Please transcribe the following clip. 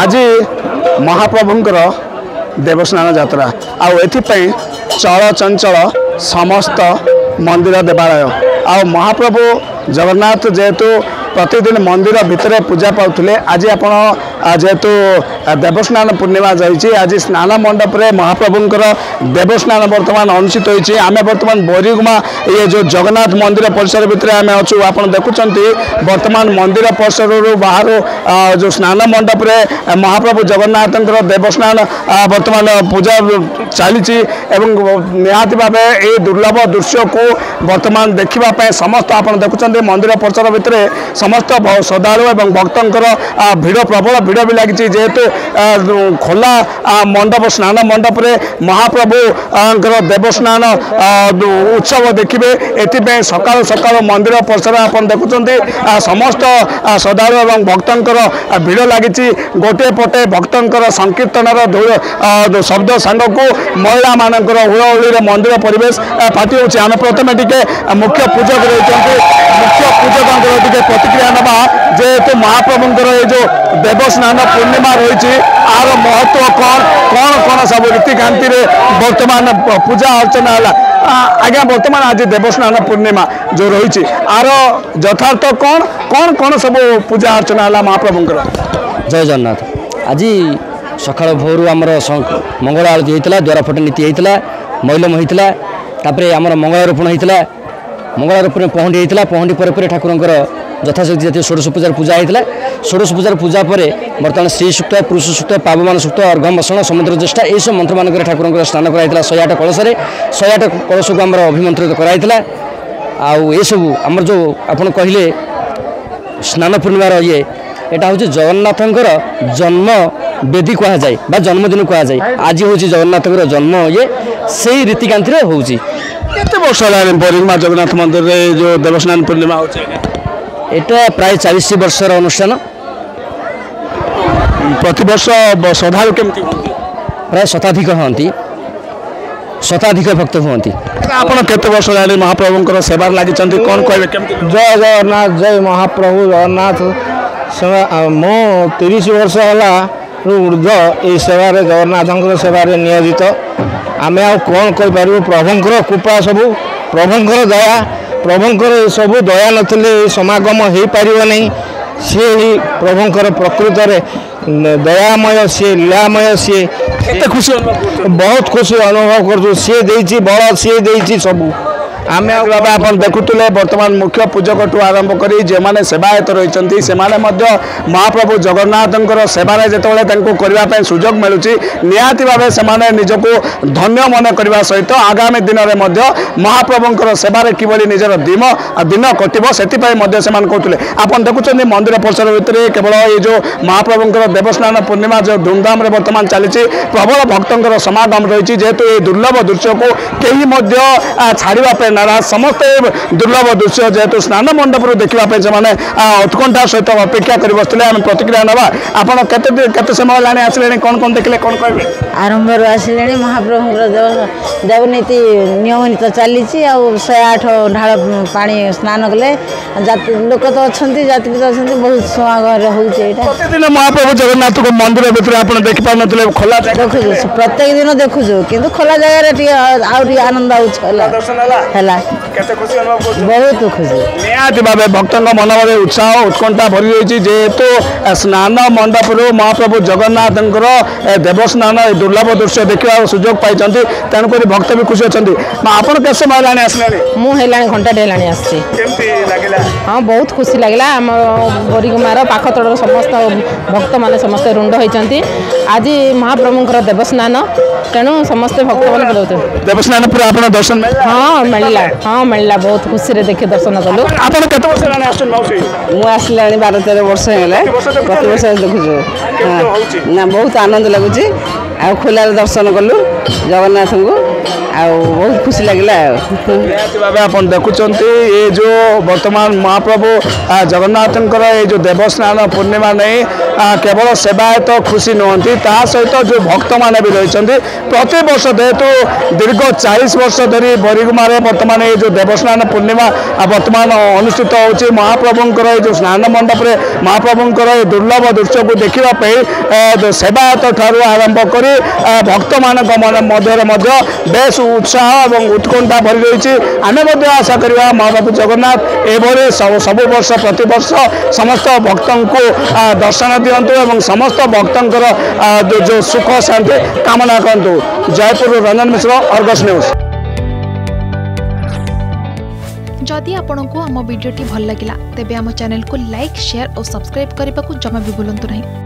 ଆଜି ମହାପ୍ରଭୁଙ୍କର ଦେବସ୍ନାନ ଯାତ୍ରା ଆଉ ଏଥିପାଇଁ ଚଳଚଞ୍ଚଳ ସମସ୍ତ ମନ୍ଦିର ଦେବାଳୟ ଆଉ ମହାପ୍ରଭୁ ଜଗନ୍ନାଥ ଯେହେତୁ ପ୍ରତିଦିନ ମନ୍ଦିର ଭିତରେ ପୂଜା ପାଉଥିଲେ ଆଜି ଆପଣ ଯେହେତୁ দেবস্নান পূর্ণিমা যাইছে আজ স্নান মণ্ডপে মহাপ্রভুঙ্কর দেবস্নান বর্তমান অনুষ্ঠিত হয়েছে আমি বর্তমান বৈরিগুমা ইয়ে যে জগন্নাথ মন্দির পরিসর ভিতরে আমি অছু আপনার দেখুছেন বর্তমান মন্দির পরিসর বাহার যে স্নান মণ্ডপে মহাপ্রভু জগন্নাথঙ্কর দেবস্নান বর্তমান পূজা চালিছি এবং নিহতি ভাবে এই দুর্লভ দৃশ্যকু বর্তমান দেখা সমস্ত আপনার দেখুছেন মন্দির পরিসর ভিতরে সমস্ত শ্রদ্ধাড়ু এবং ভক্তঙ্কর ভিড় প্রবল ভিড় বি লাগিছে যেহেতু ଖୋଲା ମଣ୍ଡପ ସ୍ନାନ ମଣ୍ଡପରେ ମହାପ୍ରଭୁଙ୍କର ଦେବ ସ୍ନାନ ଉତ୍ସବ ଦେଖିବେ ଏଥିପାଇଁ ସକାଳୁ ସକାଳୁ ମନ୍ଦିର ପରିସର ଆପଣ ଦେଖୁଛନ୍ତି ସମସ୍ତ ଶ୍ରଦ୍ଧାଳୁ ଏବଂ ଭକ୍ତଙ୍କର ଭିଡ଼ ଲାଗିଛି ଗୋଟିଏ ପଟେ ଭକ୍ତଙ୍କର ସଂକୀର୍ତ୍ତନର ଶବ୍ଦ ସାଙ୍ଗକୁ ମହିଳାମାନଙ୍କର ହୁଳହୁଳିର ମନ୍ଦିର ପରିବେଶ ଫାଟି ହେଉଛି ଆମେ ପ୍ରଥମେ ଟିକେ ମୁଖ୍ୟ ପୂଜକ ରହିଛନ୍ତି ମୁଖ୍ୟ ପୂଜକଙ୍କର ଟିକେ ପ୍ରତିକ୍ରିୟା ନେବା ଯେହେତୁ ମହାପ୍ରଭୁଙ୍କର ଏଇ ଯେଉଁ ଦେବ ସ୍ନାନ ପୂର୍ଣ୍ଣିମା ରହିଛି ଅଛି ଆର ମହତ୍ତ୍ଵ କ'ଣ କ'ଣ କ'ଣ ସବୁ ରୀତିକାନ୍ତିରେ ବର୍ତ୍ତମାନ ପୂଜା ଅର୍ଚ୍ଚନା ହେଲା ଆଜ୍ଞା ବର୍ତ୍ତମାନ ଆଜି ଦେବସ୍ନାନ ପୂର୍ଣ୍ଣିମା ଯେଉଁ ରହିଛି ଆର ଯଥାର୍ଥ କ'ଣ କ'ଣ କ'ଣ ସବୁ ପୂଜା ଅର୍ଚ୍ଚନା ହେଲା ମହାପ୍ରଭୁଙ୍କର ଜୟ ଜଗନ୍ନାଥ ଆଜି ସକାଳ ଭୋରୁ ଆମର ମଙ୍ଗଳ ଆଳତି ହୋଇଥିଲା ଦ୍ୱାର ନୀତି ହୋଇଥିଲା ମୈଲମ ହୋଇଥିଲା ତାପରେ ଆମର ମଙ୍ଗଳ ମଙ୍ଗଳାରୋପଣ ହୋଇଥିଲା ମଙ୍ଗଳାରୋପଣ ପହଣ୍ଡି ହୋଇଥିଲା ପହଣ୍ଡି ପରେ ପରେ ଠାକୁରଙ୍କର যথাশক্তি জাতীয় ষোড়শ পূজার পূজা হয়েছিল ষোড়শ পূজার পূজা পরে বর্তমানে শ্রী সুক্ত পুরুষ সুক্ত পাবমান সুক্ত অর্ঘ মসণ সমুদ্র জ্যেষ্ঠা এইসব মন্ত্রমানকরে ঠাকুরঙ্কর স্নান করা হয়েছিল শহে আট কলসরে শহে আট কলসକୁ আমার অভিমন্ত্রিত করা হয়েছিল আউ আমার যে আপনার কহিলে স্নান পূর্ণিমার ইয়ে এটা হচ্ছে জগন্নাথঙ্কর জন্ম বেদী কুহযায় বা জন্মদিন কুহযায় আজ হচ্ছে জগন্নাথঙ্কর জন্ম ইয়ে সেই রীতিকান্তিরে হচ্ছে কেতে বর্ষ হল পূর্ণিমা জগন্নাথ মন্দিরে যে দেবস্নান পূর্ণিমা হচ্ছে এটা ପ୍ରାୟ ଚାଳିଶ ବର୍ଷର ଅନୁଷ୍ଠାନ ପ୍ରତିବର୍ଷ ଶ୍ରଦ୍ଧାଳୁ କେମିତି ପ୍ରାୟ ଶତାଧିକ ହୁଅନ୍ତି ଶତାଧିକ ଭକ୍ତ ହୁଅନ୍ତି ଆପଣ କେତେ ବର୍ଷ ହେଲାଣି ମହାପ୍ରଭୁଙ୍କର ସେବାରେ ଲାଗିଛନ୍ତି କ'ଣ କହିବେ ଜୟ ଜଗନ୍ନାଥ ଜୟ ମହାପ୍ରଭୁ ଜଗନ୍ନାଥ ମୁଁ ତିରିଶ ବର୍ଷ ହେଲାରୁ ଉର୍ଦ୍ଧ୍ୱ ଏହି ସେବାରେ ଜଗନ୍ନାଥଙ୍କର ସେବାରେ ନିୟୋଜିତ ଆମେ ଆଉ କ'ଣ କହିପାରିବୁ ପ୍ରଭୁଙ୍କର କୃପା ସବୁ ପ୍ରଭୁଙ୍କର ଦୟା ପ୍ରଭୁଙ୍କର ଏସବୁ ଦୟା ନଥିଲେ ଏ ସମାଗମ ହୋଇପାରିବ ନାହିଁ ସିଏ ହିଁ ପ୍ରଭୁଙ୍କର ପ୍ରକୃତରେ ଦୟାମୟ ସିଏ ଲୀଳାମୟ ସିଏ କେତେ ଖୁସି ବହୁତ ଖୁସି ଅନୁଭବ କରୁଛୁ ସିଏ ଦେଇଛି ବଳ ସିଏ ଦେଇଛି ସବୁ ଆମେ ଭାବେ ଆପଣ ଦେଖୁଥିଲେ ବର୍ତ୍ତମାନ ମୁଖ୍ୟ ପୂଜକଠୁ ଆରମ୍ଭ କରି ଯେଉଁମାନେ ସେବାୟତ ରହିଛନ୍ତି ସେମାନେ ମଧ୍ୟ ମହାପ୍ରଭୁ ଜଗନ୍ନାଥଙ୍କର ସେବାରେ ଯେତେବେଳେ ତାଙ୍କୁ କରିବା ପାଇଁ ସୁଯୋଗ ମିଳୁଛି ନିହାତି ଭାବେ ସେମାନେ ନିଜକୁ ଧନ୍ୟ ମନେ କରିବା ସହିତ ଆଗାମୀ ଦିନରେ ମଧ୍ୟ ମହାପ୍ରଭୁଙ୍କର ସେବାରେ କିଭଳି ନିଜର ଦିନ ଦିନ କଟିବ ସେଥିପାଇଁ ମଧ୍ୟ ସେମାନେ କହୁଥିଲେ ଆପଣ ଦେଖୁଛନ୍ତି ମନ୍ଦିର ପରିସର ଭିତରେ କେବଳ ଏଇ ଯେଉଁ ମହାପ୍ରଭୁଙ୍କର ଦେବସ୍ନାନ ପୂର୍ଣ୍ଣିମା ଯେଉଁ ଧୁମଧାମରେ ବର୍ତ୍ତମାନ ଚାଲିଛି ପ୍ରବଳ ଭକ୍ତଙ୍କର ସମାଗମ ରହିଛି ଯେହେତୁ ଏହି ଦୁର୍ଲଭ ଦୃଶ୍ୟକୁ କେହି ମଧ୍ୟ ଛାଡ଼ିବା ପାଇଁ ନାରା ସମସ୍ତେ ଦୁର୍ଲଭ ଦୃଶ୍ୟ ଯେହେତୁ ସ୍ନାନ ମଣ୍ଡପରୁ ଦେଖିବା ପାଇଁ ସେମାନେ ଉତ୍କଣ୍ଠା ସହିତ ଅପେକ୍ଷା କରି ବସିଥିଲେ ଆମେ ପ୍ରତିକ୍ରିୟା ନେବା ଆପଣ କେତେ କେତେ ସମୟ ହେଲାଣି ଆସିଲେଣି କ'ଣ କ'ଣ ଦେଖିଲେ କ'ଣ କହିବେ ଆରମ୍ଭରୁ ଆସିଲେଣି ମହାପ୍ରଭୁଙ୍କର ଦେବନୀତି ନିୟମିତ ଚାଲିଛି ଆଉ ଶହେ ଆଠ ଢାଳ ପାଣି ସ୍ନାନ କଲେ ଜାତି ଲୋକ ତ ଅଛନ୍ତି ଜାତି ବି ତ ଅଛନ୍ତି ବହୁତ ସମାଗମରେ ହେଉଛି ଏଇଟା ପ୍ରତିଦିନ ମହାପ୍ରଭୁ ଜଗନ୍ନାଥଙ୍କୁ ମନ୍ଦିର ଭିତରେ ଆପଣ ଦେଖିପାରୁନଥିଲେ ଖୋଲା ଦେଖୁଛୁ ପ୍ରତ୍ୟେକ ଦିନ ଦେଖୁଛୁ କିନ୍ତୁ ଖୋଲା ଜାଗାରେ ଟିକେ ଆଉ ଟିକେ ଆନନ୍ଦ ହେଉଛି ହେଲା ହେଲା ବହୁତ ଖୁସି ନିହାତି ଭାବେ ଭକ୍ତଙ୍କ ମନରେ ଉତ୍ସାହ ଉତ୍କଣ୍ଠା ଭରି ରହିଛି ଯେହେତୁ ସ୍ନାନ ମଣ୍ଡପରୁ ମହାପ୍ରଭୁ ଜଗନ୍ନାଥଙ୍କର ଦେବସ୍ନାନ ଏ ଦୁର୍ଲଭ ଦୃଶ୍ୟ ଦେଖିବାର ସୁଯୋଗ ପାଇଛନ୍ତି ତେଣୁକରି ଭକ୍ତ ବି ଖୁସି ଅଛନ୍ତି ଆପଣ କେତେ ସମୟ ହେଲାଣି ଆସିଲେଣି ମୁଁ ହେଲାଣି ଘଣ୍ଟାଟେ ହେଲାଣି ଆସିଛି ହଁ ବହୁତ ଖୁସି ଲାଗିଲା ଆମ ବରିଗୁମାର ପାଖ ତଳର ସମସ୍ତ ଭକ୍ତମାନେ ସମସ୍ତେ ରୁଣ୍ଡ ହୋଇଛନ୍ତି ଆଜି ମହାପ୍ରଭୁଙ୍କର ଦେବସ୍ନାନ ତେଣୁ ସମସ୍ତେ ଭକ୍ତମାନେ ଦେବସ୍ନାନ ପୁରା ଆପଣ ଦର୍ଶନ ହଁ ମିଳିଲା ମିଳିଲା ହଁ ମିଳିଲା ବହୁତ ଖୁସିରେ ଦେଖି ଦର୍ଶନ କଲୁ ଆପଣ କେତେ ବର୍ଷ ହେଲାଣି ଆସୁଛନ୍ତି ମାଉସୀ ମୁଁ ଆସିଲାଣି ବାର ତେର ବର୍ଷ ହେଲା ପ୍ରତିବର୍ଷ ଦେଖୁଛୁ ନା ବହୁତ ଆନନ୍ଦ ଲାଗୁଛି ଆଉ ଖୋଲାରେ ଦର୍ଶନ କଲୁ ଜଗନ୍ନାଥଙ୍କୁ ଆଉ ବହୁତ ଖୁସି ଲାଗିଲା ଆଉ ନିହାତି ଭାବେ ଆପଣ ଦେଖୁଛନ୍ତି ଏ ଯେଉଁ ବର୍ତ୍ତମାନ ମହାପ୍ରଭୁ ଜଗନ୍ନାଥଙ୍କର ଏ ଯେଉଁ ଦେବସ୍ନାନ ପୂର୍ଣ୍ଣିମା ନେଇ କେବଳ ସେବାୟତ ଖୁସି ନୁହନ୍ତି ତା ସହିତ ଯେଉଁ ଭକ୍ତମାନେ ବି ରହିଛନ୍ତି ପ୍ରତିବର୍ଷ ଯେହେତୁ ଦୀର୍ଘ ଚାଳିଶ ବର୍ଷ ଧରି ବରିଗୁମାରେ ବର୍ତ୍ତମାନ ଏ ଯେଉଁ ଦେବସ୍ନାନ ପୂର୍ଣ୍ଣିମା ବର୍ତ୍ତମାନ ଅନୁଷ୍ଠିତ ହେଉଛି ମହାପ୍ରଭୁଙ୍କର ଏ ଯେଉଁ ସ୍ନାନ ମଣ୍ଡପରେ ମହାପ୍ରଭୁଙ୍କର ଏ ଦୁର୍ଲଭ ଦୃଶ୍ୟକୁ ଦେଖିବା ପାଇଁ ସେବାୟତ ଠାରୁ ଆରମ୍ଭ କରି କରି ଭକ୍ତମାନଙ୍କ ମଧ୍ୟରେ ମଧ୍ୟ ବେଶ ଉତ୍ସାହ ଏବଂ ଉତ୍କଣ୍ଠା ଭରି ରହିଛି ଆମେ ମଧ୍ୟ ଆଶା କରିବା ମହାପ୍ରଭୁ ଜଗନ୍ନାଥ ଏଭଳି ସବୁ ବର୍ଷ ପ୍ରତିବର୍ଷ ସମସ୍ତ ଭକ୍ତଙ୍କୁ ଦର୍ଶନ ଦିଅନ୍ତୁ ଏବଂ ସମସ୍ତ ଭକ୍ତଙ୍କର ଯେଉଁ ସୁଖ ଶାନ୍ତି କାମନା କରନ୍ତୁ ଜୟପୁରରୁ ରଞ୍ଜନ ମିଶ୍ର ଅର୍ଗସ୍ ନ୍ୟୁଜ୍ ଯଦି ଆପଣଙ୍କୁ ଆମ ଭିଡ଼ିଓଟି ଭଲ ଲାଗିଲା ତେବେ ଆମ ଚ୍ୟାନେଲକୁ ଲାଇକ୍ ସେୟାର ଓ ସବସ୍କ୍ରାଇବ୍ କରିବାକୁ ଜମା ବି ଭୁଲନ୍ତୁ ନାହିଁ